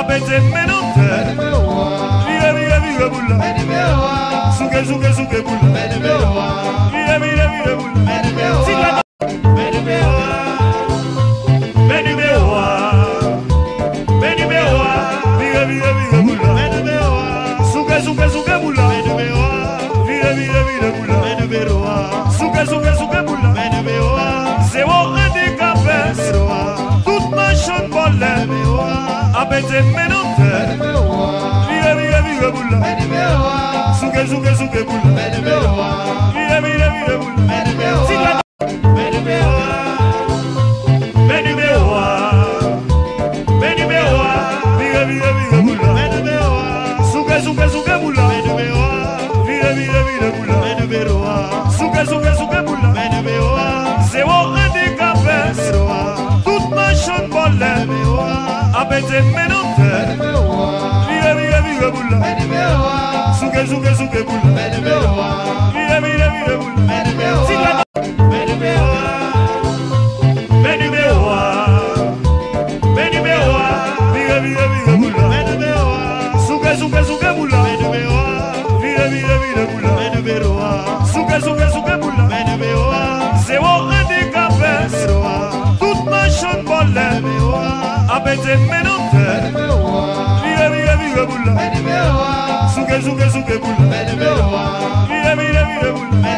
apetse menonte liga liga liga bula suke suke suke bula. mette menonte Vive, apete mira, mira, bula Suke suke suke mira, mira, Menonje menonje menonje menonje menonje